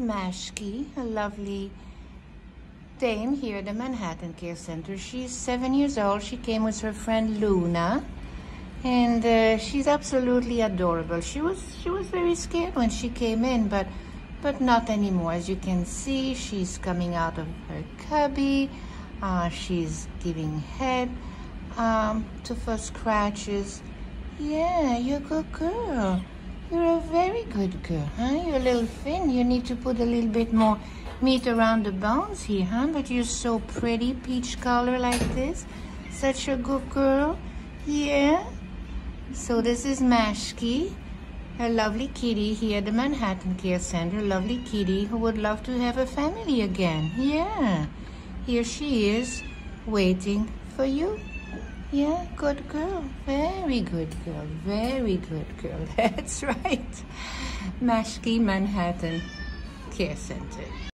Mashki, a lovely dame here at the Manhattan Care Center. She's seven years old. She came with her friend Luna, and uh, she's absolutely adorable. She was she was very scared when she came in, but but not anymore. As you can see, she's coming out of her cubby. Uh, she's giving head um, to first scratches. Yeah, you're a good girl. Good girl, huh? You're a little thin. You need to put a little bit more meat around the bones here, huh? But you're so pretty, peach color like this. Such a good girl. Yeah. So this is Mashki, a lovely kitty here at the Manhattan Care Center. Lovely kitty who would love to have a family again. Yeah. Here she is, waiting for you. Yeah, good girl. Very good girl. Very good girl. That's right. Mashki Manhattan Care Center.